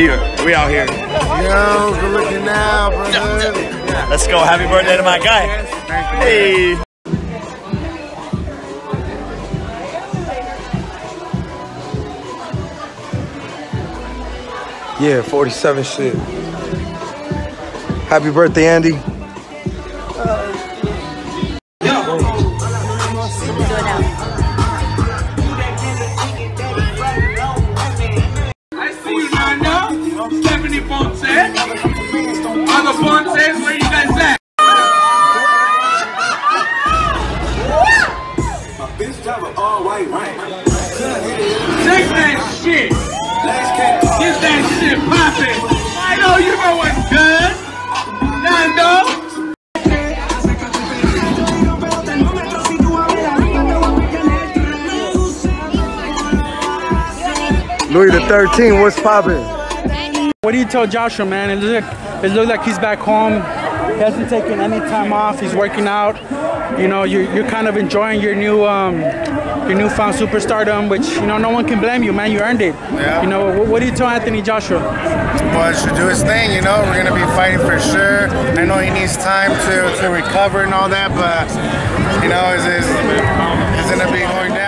you. We out here. Yo, good looking now, brother. Let's go. Happy birthday to my guy. Hey. Yeah, 47 shit. Happy birthday, Andy. Take that shit. Get that shit poppin'. I know you know what's good. Nando. Louis the 13, what's poppin'? What do you tell Joshua, man? It looks like, it looks like he's back home. He hasn't taken any time off. He's working out. You know, you're, you're kind of enjoying your new um, your newfound superstardom, which you know no one can blame you, man. You earned it. Yeah. You know, what, what do you tell Anthony Joshua? Well, should do his thing, you know. We're gonna be fighting for sure. I know he needs time to, to recover and all that, but you know, it's, it's gonna be going down.